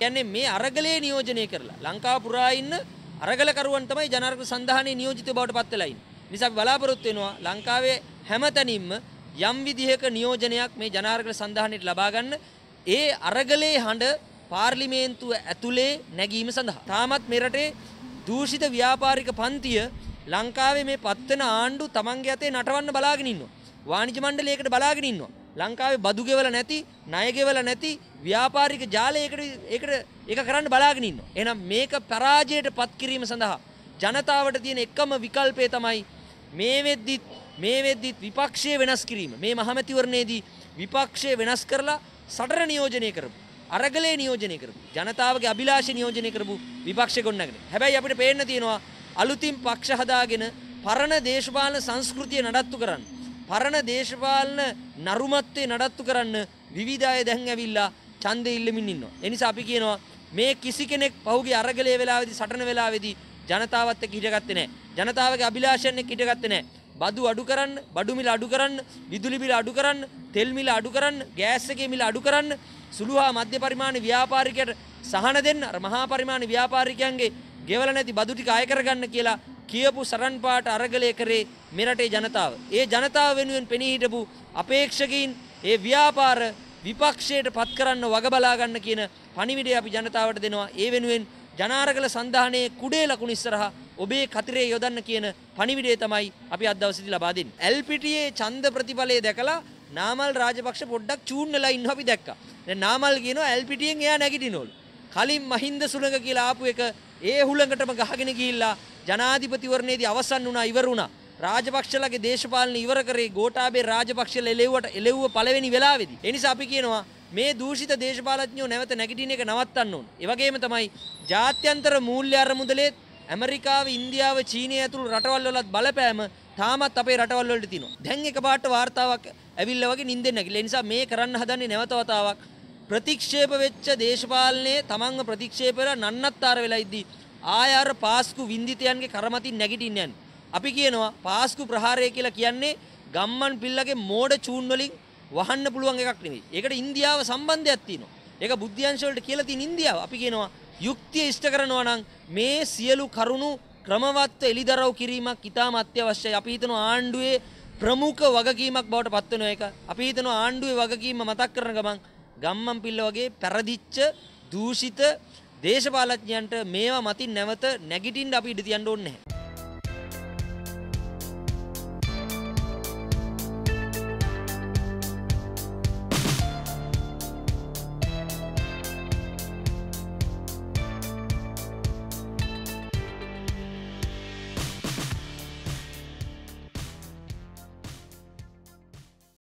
කියන්නේ මේ අරගලේ නියෝජනය කරලා ලංකාව පුරා ඉන්න අරගලකරුවන් තමයි ජනාධිපති සන්ධානයේ නියෝජිතව බවට පත් වෙලා ඉන්නේ. නිසා අපි බලාපොරොත්තු වෙනවා ලංකාවේ හැමතැනින්ම යම් විදිහක නියෝජනයක් මේ ජනාධිපති සන්ධානයට ලබා ගන්න ඒ අරගලේ හඬ පාර්ලිමේන්තුව ඇතුලේ නැගීම සඳහා. තාමත් මෙරටේ දූෂිත ව්‍යාපාරික පන්තිය ලංකාවේ මේ පත්වන ආණ්ඩු තමන්ගේ අතේ නටවන්න බලාගෙන ඉන්නවා. වාණිජ මණ්ඩලයකට බලාගෙන ඉන්නවා. ලංකාවේ බදු ගෙවල නැති, ණය ගෙවල නැති ව්‍යාපාරික ජාලයකට ඒකට ඒක කරන්න බලාගෙන ඉන්නවා. එහෙනම් මේක පරාජයට පත් කිරීම සඳහා ජනතාවට තියෙන එකම විකල්පය තමයි මේ වෙද්දිත් මේ වෙද්දිත් විපක්ෂය වෙනස් කිරීම. මේ මහමැතිවරණයේදී විපක්ෂය වෙනස් කරලා සටන නියෝජනය කරපු අරගලේ නියෝජනය කරපු ජනතාවගේ අභිලාෂ නියෝජනය කරපු විපක්ෂ ගොන්නගෙන. හැබැයි අපිට පේන්න තියෙනවා අලුතින් පක්ෂ හදාගෙන පරණ දේශපාලන සංස්කෘතිය නඩත්තු කරන්න. පරණ දේශපාලන නරුමත්වය නඩත්තු කරන්න විවිධ අය දැන් ඇවිල්ලා ඡන්දෙ ඉල්ලමින් ඉන්නවා. ඒ නිසා අපි කියනවා මේ කිසි කෙනෙක් පහුගිය අරගලයේ වෙලාවේදී සටන වෙලාවේදී ජනතාවත් එක්ක හිටගත්තේ නැහැ. ජනතාවගේ අභිලාෂයන් එක්ක හිටගත්තේ නැහැ. බදු අඩු කරන්න, බඩු මිල අඩු කරන්න, විදුලි මිල අඩු කරන්න, තෙල් මිල අඩු කරන්න, ගෑස් එකේ මිල අඩු කරන්න, සුළු හා මධ්‍ය පරිමාණ ව්‍යාපාරිකයට සහන දෙන්න, අර මහා පරිමාණ ව්‍යාපාරිකයන්ගේ ගෙවල නැති බදු ටික අය කරගන්න කියලා කියපු සරන් පාට අරගලය කරේ මෙරටේ ජනතාව. ඒ ජනතාව වෙනුවෙන් පෙනී හිටපු අපේක්ෂකයින් ඒ ව්‍යාපාර විපක්ෂයට පත් කරන්න වග බලා ගන්න කියන පණිවිඩය අපි ජනතාවට දෙනවා. ඒ වෙනුවෙන් ජනාරගල සන්ධානයේ කුඩේ ලකුණු ඉස්සරහා ඔබේ කතිරේ යොදන්න කියන පණිවිඩය තමයි අපි අද දවසේදී ලබා දෙන්නේ. එල්පිටියේ ඡන්ද ප්‍රතිඵලය දැකලා නාමල් රාජපක්ෂ පොඩ්ඩක් චූන් වෙලා ඉන්නවා අපි දැක්කා. දැන් නාමල් කියනවා එල්පිටියෙන් එයා නැගිටිනවලු. කලින් මහින්ද සුළඟ කියලා ආපු එක ඒ හුළඟටම ගහගෙන ගිහිල්ලා ජනාධිපතිවරණයේදී අවසන් වුණා ඉවර වුණා. රාජපක්ෂලගේ දේශපාලන ඉවර කරේ ගෝඨාභය රාජපක්ෂල එලෙව්වට එලෙව්ව පළවෙනි වෙලාවේදී. ඒ නිසා අපි කියනවා මේ දූෂිත දේශපාලඥයෝ නැවත නැගිටින එක නවත්තන්න ඕන. ඒ වගේම තමයි ජාත්‍යන්තර මූල්‍ය අරමුදලේ ඇමරිකාව, ඉන්දියාව, චීනය ඇතුළු රටවල් වලත් බලපෑම තාමත් අපේ රටවල් වලට තියෙනවා. දැන් එකපාරට වාර්තාවක් ඇවිල්ලා වගේ නිින්දෙන් නැගිලා. ඒ නිසා මේ කරන්න හදන්නේ නැවත වතාවක් ප්‍රතික්ෂේප වෙච්ච දේශපාලනයේ තමන්ව ප්‍රතික්ෂේප කරලා නන්නත්තර වෙලා ඉද්දි ආය අර පාස්කු වින්දිතයන්ගේ කරමතින් නැගිටින්න යන්නේ. අපි කියනවා පාස්කු ප්‍රහාරය කියලා කියන්නේ ගම්මන් පිල්ලගේ මෝඩ චූන් වලින් වහන්න පුළුවන් එකක් නෙවෙයි. ඒකට ඉන්දියාව සම්බන්ධයක් තියෙනවා. ඒක බුද්ධ්‍යංශ වලට කියලා තියෙන ඉන්දියාව. අපි කියනවා යුක්තිය ඉෂ්ට කරනවා නම් මේ සියලු කරුණු ක්‍රමවත්ව එලිදරව් කිරීමක් ඉතාම අත්‍යවශ්‍යයි. අපි හිතනවා ආණ්ඩුවේ ප්‍රමුඛ වගකීමක් බවට පත් වෙන එක. අපි හිතනවා ආණ්ඩුවේ වගකීම මතක් කරන ගමන් ගම්මන් පිල්ල වගේ පැරදිච්ච දූෂිත දේශපාලඥයන්ට මේවා මතින් නැවත නැගිටින්න අපි ඉඩ තියන්න ඕනේ නැහැ.